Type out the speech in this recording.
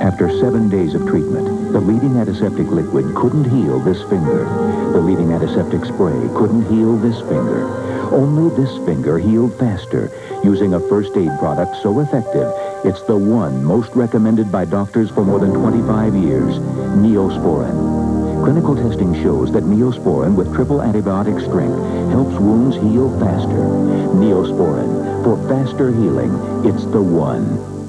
After seven days of treatment, the leading antiseptic liquid couldn't heal this finger. The leading antiseptic spray couldn't heal this finger. Only this finger healed faster, using a first aid product so effective, it's the one most recommended by doctors for more than 25 years, Neosporin. Clinical testing shows that Neosporin with triple antibiotic strength helps wounds heal faster. Neosporin, for faster healing, it's the one.